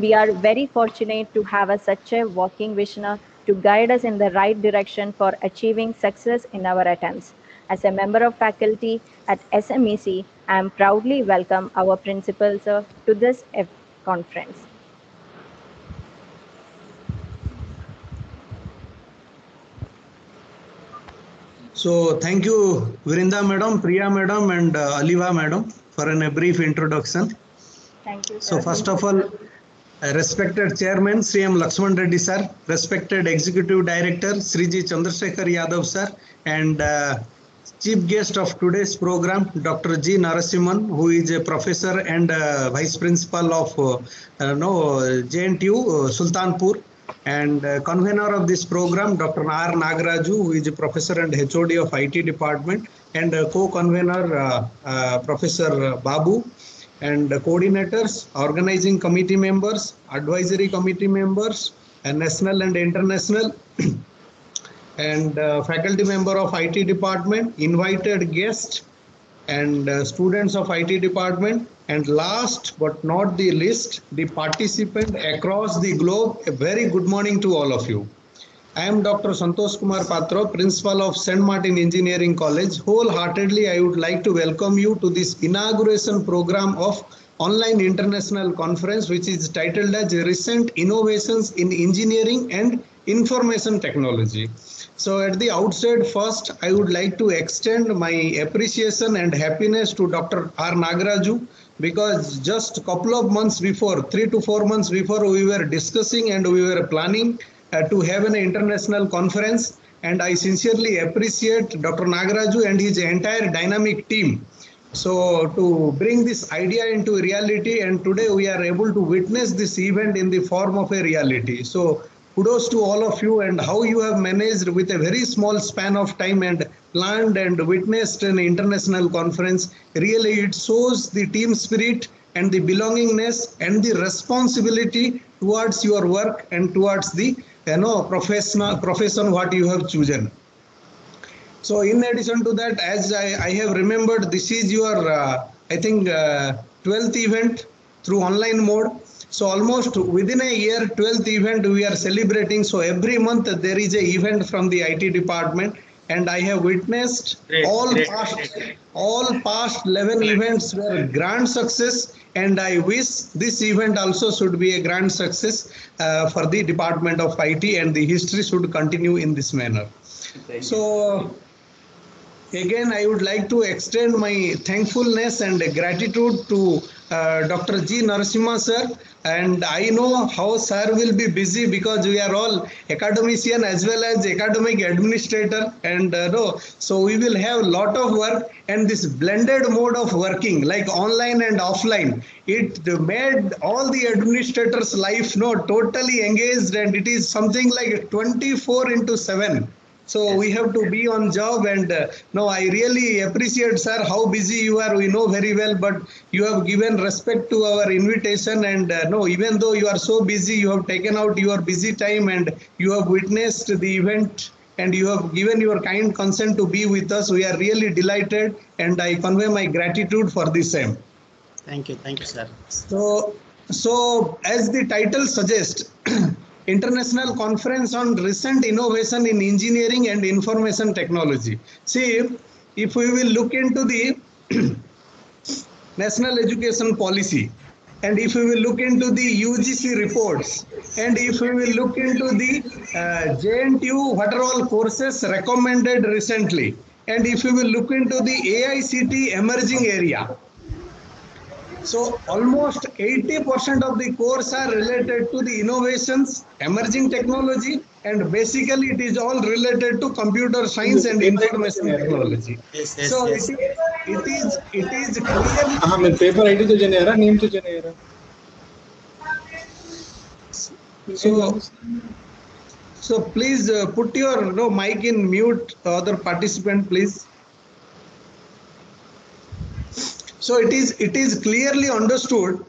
We are very fortunate to have a, such a walking Vishnu to guide us in the right direction for achieving success in our attempts. As a member of faculty at SMEC, I am proudly welcome our principal sir to this F- conference. So thank you, Virinda madam, Priya madam, and uh, Aliva madam for an, a brief introduction. Thank you. So sir. first of all, respected Chairman Sri M. Lakshman Reddy sir, respected Executive Director Sri G. Chandrasekhar Yadav sir, and uh, Chief guest of today's program, Dr. G. Narasimhan, who is a professor and uh, Vice Principal of uh, uh, no, JNTU, uh, Sultanpur, and uh, convener of this program, Dr. R. Nagaraju, who is a professor and HOD of IT department, and co-convener, Professor Babu, and coordinators, organizing committee members, advisory committee members, and national and international, and uh, faculty member of IT department, invited guests, and uh, students of IT department, and last but not the least, the participant across the globe. A very good morning to all of you. I am Dr. Santosh Kumar Patra, Principal of St. Martin Engineering College. Wholeheartedly, I would like to welcome you to this inauguration program of online international conference, which is titled as Recent Innovations in Engineering and Information Technology. So at the outset, first, I would like to extend my appreciation and happiness to Dr. R. Nagaraju because just a couple of months before, three to four months before, we were discussing and we were planning Uh, to have an international conference. And I sincerely appreciate Dr. Nagaraju and his entire dynamic team. So to bring this idea into reality, and today we are able to witness this event in the form of a reality. So kudos to all of you and how you have managed with a very small span of time and planned and witnessed an international conference. Really, it shows the team spirit and the belongingness and the responsibility towards your work and towards the you know professional profession what you have chosen. So in addition to that, as I, I have remembered, this is your, uh, I think, uh, 12th event through online mode. So almost within a year, 12th event we are celebrating. So every month there is a event from the IT department. And I have witnessed Great, all great, past great. all past 11 events were grand success. And I wish this event also should be a grand success uh, for the Department of IT and the history should continue in this manner. So again, I would like to extend my thankfulness and gratitude to uh, Dr. G. Narasimha sir. And I know how sir will be busy because we are all academician as well as academic administrator. And uh, no, so we will have a lot of work and this blended mode of working like online and offline. It made all the administrators life no totally engaged and it is something like 24 into 7 so we have to be on job and uh, no, I really appreciate sir how busy you are. We know very well, but you have given respect to our invitation and uh, no, even though you are so busy, you have taken out your busy time and you have witnessed the event and you have given your kind consent to be with us. We are really delighted and I convey my gratitude for the same. Thank you, thank you, sir. So, so as the title suggests, International Conference on Recent Innovation in Engineering and Information Technology. See, if we will look into the National Education Policy, and if we will look into the UGC reports, and if we will look into the uh, JNTU, what are all courses recommended recently, and if we will look into the AICT emerging area, so almost 80% of the course are related to the innovations, emerging technology, and basically it is all related to computer science and information technology. So it is it is. Ah, my paper ID to Janera, name to So, so please uh, put your no mic in mute, other participant, please. So it is it is clearly understood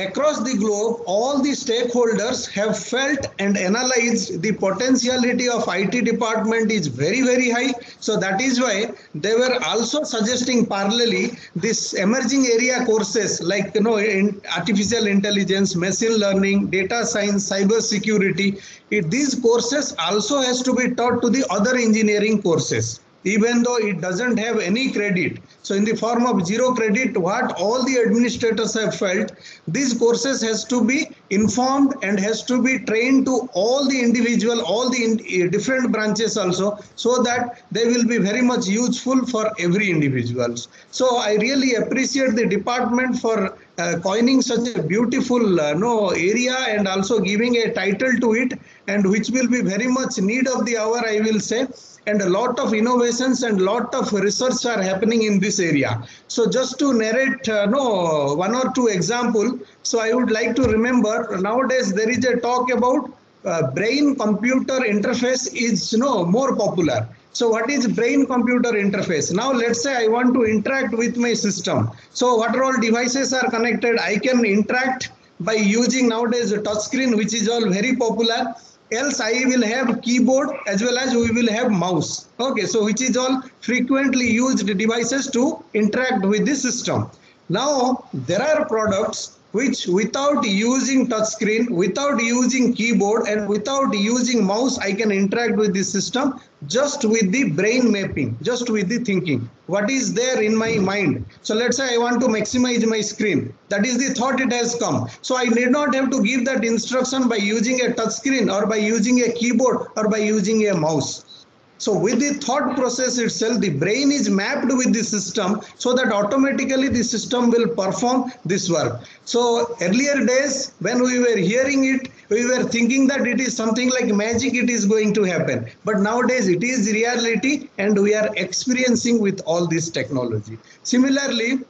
across the globe, all the stakeholders have felt and analyzed the potentiality of IT department is very, very high. So that is why they were also suggesting parallelly this emerging area courses like you know in artificial intelligence, machine learning, data science, cyber security. It, these courses also has to be taught to the other engineering courses even though it doesn't have any credit. So in the form of zero credit, what all the administrators have felt, these courses has to be informed and has to be trained to all the individual, all the in, uh, different branches also, so that they will be very much useful for every individuals. So I really appreciate the department for uh, coining such a beautiful uh, no area and also giving a title to it and which will be very much need of the hour i will say and a lot of innovations and lot of research are happening in this area so just to narrate uh, no one or two example so i would like to remember nowadays there is a talk about uh, brain computer interface is you know more popular so what is brain computer interface? Now let's say I want to interact with my system. So what are all devices are connected? I can interact by using nowadays a touch screen which is all very popular. Else I will have keyboard as well as we will have mouse. Okay, so which is all frequently used devices to interact with the system. Now there are products which without using touchscreen, without using keyboard and without using mouse, I can interact with the system just with the brain mapping, just with the thinking. What is there in my mind? So let's say I want to maximize my screen. That is the thought it has come. So I need not have to give that instruction by using a touch screen or by using a keyboard or by using a mouse. So with the thought process itself, the brain is mapped with the system so that automatically the system will perform this work. So earlier days when we were hearing it, we were thinking that it is something like magic it is going to happen. But nowadays it is reality and we are experiencing with all this technology. Similarly,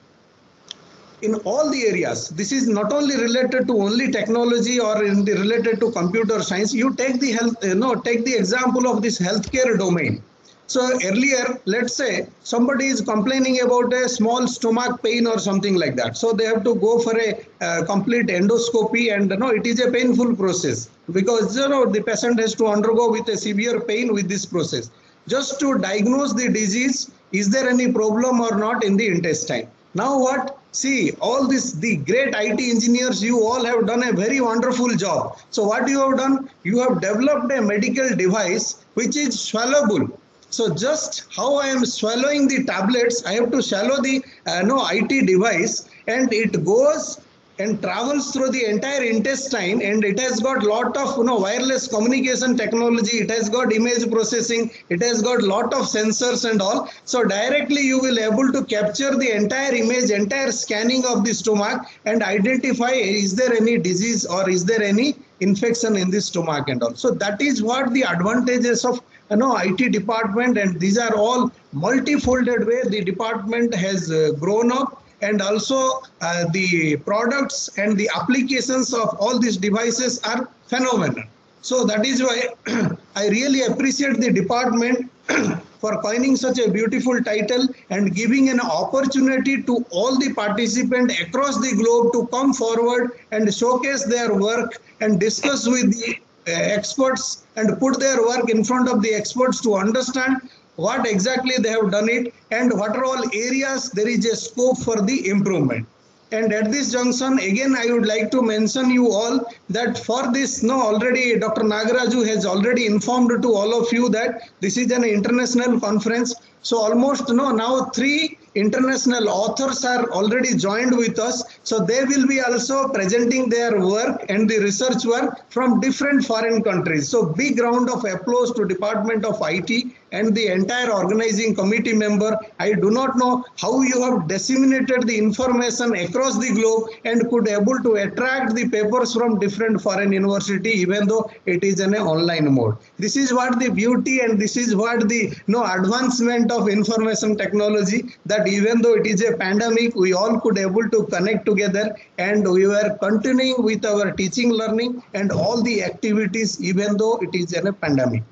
in all the areas. This is not only related to only technology or in the related to computer science. You take the health you know take the example of this healthcare domain. So earlier let's say somebody is complaining about a small stomach pain or something like that. So they have to go for a uh, complete endoscopy and you know it is a painful process because you know the patient has to undergo with a severe pain with this process. Just to diagnose the disease is there any problem or not in the intestine? Now what See, all this, the great IT engineers, you all have done a very wonderful job. So what you have done, you have developed a medical device which is swallowable. So just how I am swallowing the tablets, I have to swallow the uh, no IT device and it goes and travels through the entire intestine and it has got lot of you know wireless communication technology it has got image processing it has got lot of sensors and all. So directly you will able to capture the entire image entire scanning of the stomach and identify is there any disease or is there any infection in the stomach and all. So that is what the advantages of you know IT department and these are all multifolded way the department has uh, grown up and also uh, the products and the applications of all these devices are phenomenal. So that is why I really appreciate the department for coining such a beautiful title and giving an opportunity to all the participants across the globe to come forward and showcase their work and discuss with the uh, experts and put their work in front of the experts to understand what exactly they have done it and what are all areas there is a scope for the improvement. And at this junction, again, I would like to mention you all that for this, no, already Dr. Nagaraju has already informed to all of you that this is an international conference. So almost, no, now three international authors are already joined with us. So they will be also presenting their work and the research work from different foreign countries. So big round of applause to Department of IT and the entire organizing committee member. I do not know how you have disseminated the information across the globe and could able to attract the papers from different foreign university even though it is in an online mode. This is what the beauty and this is what the you know, advancement of information technology that even though it is a pandemic, we all could able to connect together and we were continuing with our teaching learning and all the activities even though it is in a pandemic.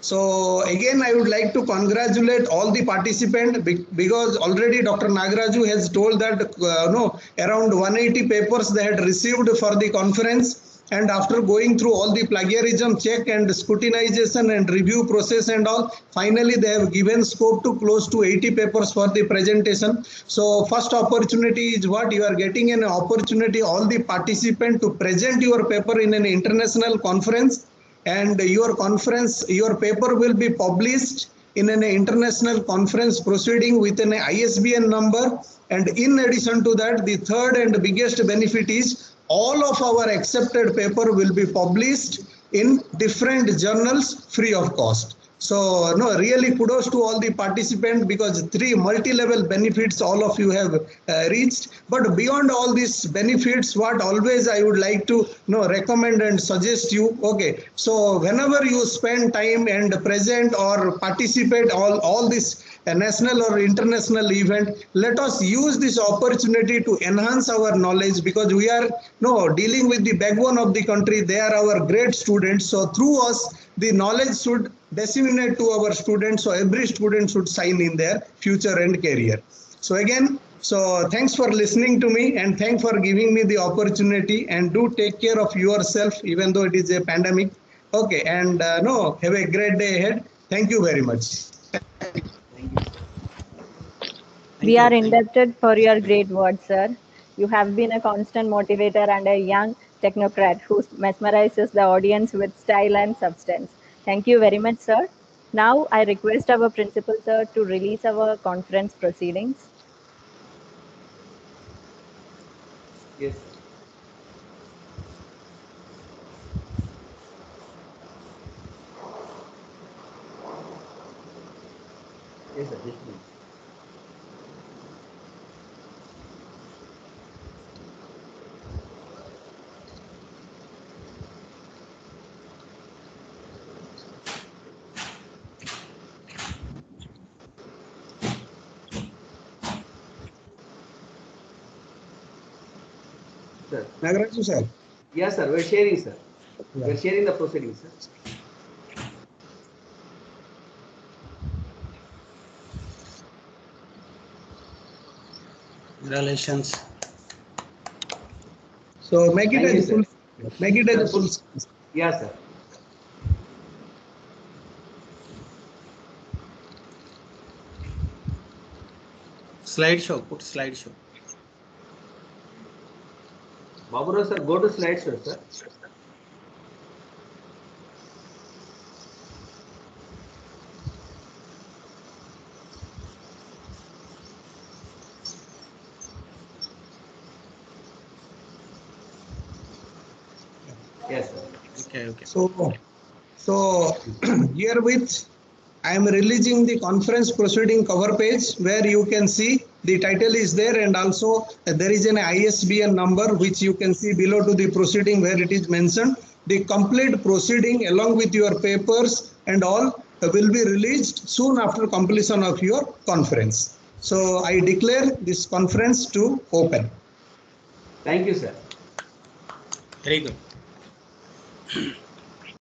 So again, I would like to congratulate all the participants because already Dr. Nagaraju has told that uh, no around 180 papers they had received for the conference. And after going through all the plagiarism check and scrutinization and review process and all, finally they have given scope to close to 80 papers for the presentation. So first opportunity is what you are getting an opportunity all the participant to present your paper in an international conference and your conference, your paper will be published in an international conference proceeding with an ISBN number. And in addition to that, the third and biggest benefit is all of our accepted paper will be published in different journals free of cost. So no, really kudos to all the participants because three multi-level benefits all of you have uh, reached. But beyond all these benefits, what always I would like to you know, recommend and suggest you. Okay, so whenever you spend time and present or participate all all this a national or international event, let us use this opportunity to enhance our knowledge because we are no dealing with the backbone of the country. They are our great students. So through us, the knowledge should disseminate to our students. So every student should sign in their future and career. So again, so thanks for listening to me and thanks for giving me the opportunity and do take care of yourself even though it is a pandemic. Okay, and uh, no, have a great day ahead. Thank you very much. We are indebted for your great words, sir. You have been a constant motivator and a young technocrat who mesmerizes the audience with style and substance. Thank you very much, sir. Now I request our principal, sir, to release our conference proceedings. Yes. Sir. Nagaraju sir. Yes, sir. We're sharing, sir. Yeah. We're sharing the proceedings, sir. Congratulations. So make it Thank you, as full, sir. make it as a full. Yes, sir. Slideshow, put slideshow. Babura, sir, go to slideshow, sir. Yes, sir. Okay, okay. So, so herewith, I am releasing the conference proceeding cover page where you can see the title is there and also there is an ISBN number which you can see below to the proceeding where it is mentioned. The complete proceeding along with your papers and all will be released soon after completion of your conference. So I declare this conference to open. Thank you, sir. Very good.